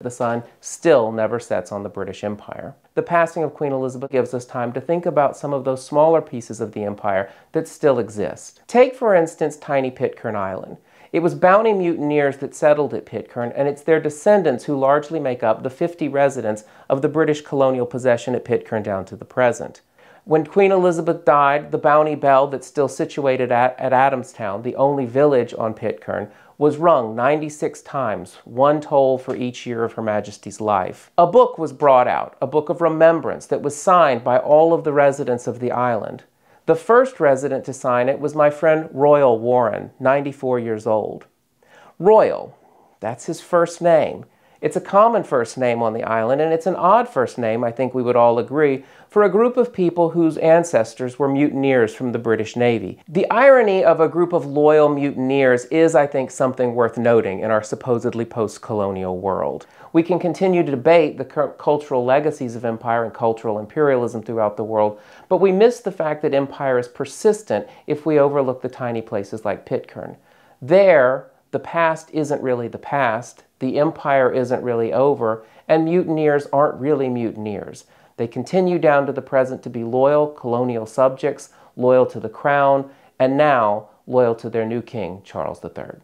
the sun still never sets on the British Empire. The passing of Queen Elizabeth gives us time to think about some of those smaller pieces of the empire that still exist. Take, for instance, tiny Pitcairn Island. It was bounty mutineers that settled at Pitcairn, and it's their descendants who largely make up the 50 residents of the British colonial possession at Pitcairn down to the present. When Queen Elizabeth died, the Bounty Bell that's still situated at, at Adamstown, the only village on Pitcairn, was rung 96 times, one toll for each year of Her Majesty's life. A book was brought out, a book of remembrance that was signed by all of the residents of the island. The first resident to sign it was my friend Royal Warren, 94 years old. Royal, that's his first name. It's a common first name on the island, and it's an odd first name, I think we would all agree, for a group of people whose ancestors were mutineers from the British Navy. The irony of a group of loyal mutineers is, I think, something worth noting in our supposedly post-colonial world. We can continue to debate the cultural legacies of empire and cultural imperialism throughout the world, but we miss the fact that empire is persistent if we overlook the tiny places like Pitcairn. There, the past isn't really the past, the empire isn't really over, and mutineers aren't really mutineers. They continue down to the present to be loyal colonial subjects, loyal to the crown, and now loyal to their new king, Charles III.